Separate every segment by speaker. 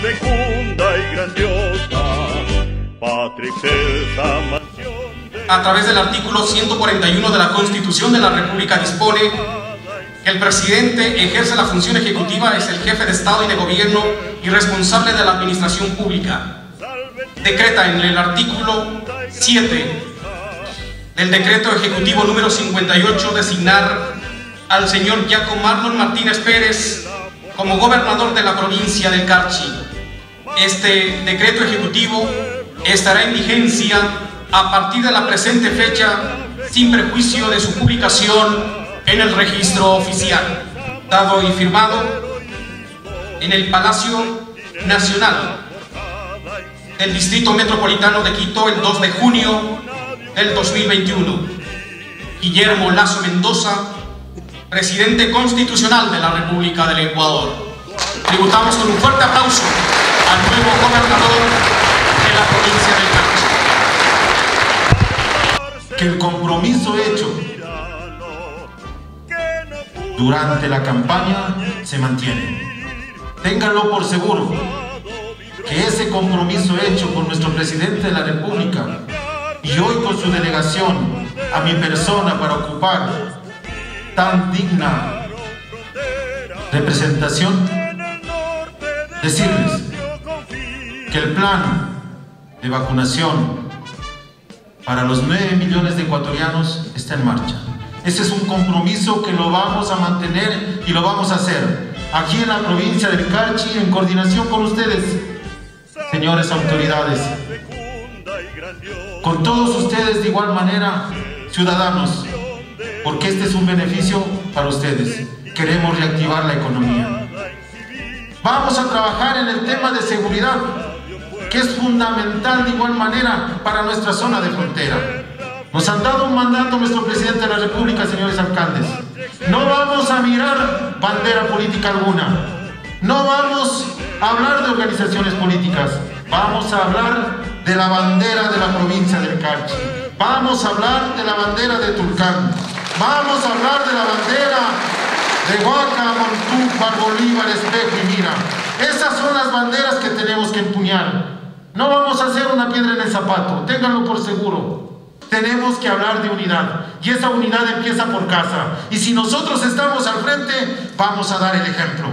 Speaker 1: fecunda y grandiosa, patria excelsa
Speaker 2: A través del artículo 141 de la Constitución de la República dispone que el presidente ejerce la función ejecutiva, es el jefe de Estado y de Gobierno y responsable de la administración pública. Decreta en el artículo 7 del decreto ejecutivo número 58 designar al señor Jacob Marlon Martínez Pérez como gobernador de la provincia del Carchi. Este decreto ejecutivo estará en vigencia a partir de la presente fecha sin prejuicio de su publicación en el registro oficial, dado y firmado en el Palacio Nacional del Distrito Metropolitano de Quito el 2 de junio del 2021. Guillermo Lazo Mendoza, presidente constitucional de la República del Ecuador. Tributamos con un fuerte aplauso al nuevo gobernador de la provincia del
Speaker 3: Carchi. Que el compromiso hecho durante la campaña se mantiene. Ténganlo por seguro que ese compromiso hecho por nuestro presidente de la República y hoy con su delegación a mi persona para ocupar tan digna representación, decirles que el plan de vacunación para los 9 millones de ecuatorianos está en marcha. Ese es un compromiso que lo vamos a mantener y lo vamos a hacer aquí en la provincia del Carchi en coordinación con ustedes, señores autoridades. Con todos ustedes de igual manera, ciudadanos, porque este es un beneficio para ustedes. Queremos reactivar la economía. Vamos a trabajar en el tema de seguridad, que es fundamental de igual manera para nuestra zona de frontera. Nos han dado un mandato nuestro presidente de la República, señores alcaldes. No vamos a mirar bandera política alguna. No vamos a hablar de organizaciones políticas. Vamos a hablar de la bandera de la provincia del Carchi. Vamos a hablar de la bandera de Tulcán. Vamos a hablar de la bandera de Huaca, Montúfar, Bolívar, Espejo y Mira. Esas son las banderas que tenemos que empuñar. No vamos a hacer una piedra en el zapato, ténganlo por seguro. Tenemos que hablar de unidad y esa unidad empieza por casa. Y si nosotros estamos al frente, vamos a dar el ejemplo.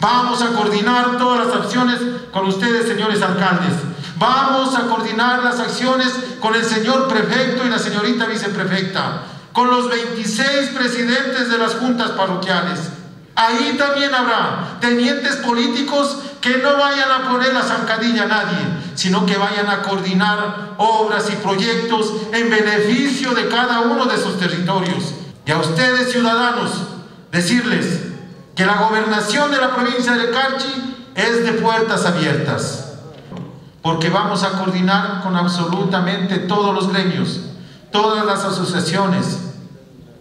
Speaker 3: Vamos a coordinar todas las acciones con ustedes, señores alcaldes. Vamos a coordinar las acciones con el señor prefecto y la señorita viceprefecta, con los 26 presidentes de las juntas parroquiales. Ahí también habrá tenientes políticos que no vayan a poner la zancadilla a nadie, sino que vayan a coordinar obras y proyectos en beneficio de cada uno de sus territorios. Y a ustedes, ciudadanos, decirles que la gobernación de la provincia de Carchi es de puertas abiertas, porque vamos a coordinar con absolutamente todos los gremios, todas las asociaciones,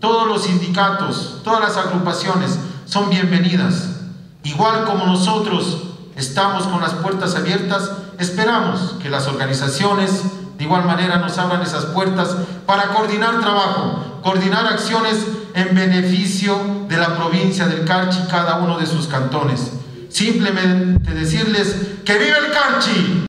Speaker 3: todos los sindicatos, todas las agrupaciones son bienvenidas. Igual como nosotros estamos con las puertas abiertas, esperamos que las organizaciones de igual manera nos abran esas puertas para coordinar trabajo, coordinar acciones en beneficio de la provincia del Carchi, cada uno de sus cantones. Simplemente decirles que vive el Carchi.